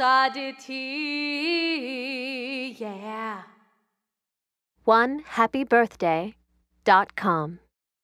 oddity. Yeah. One happy birthday dot com.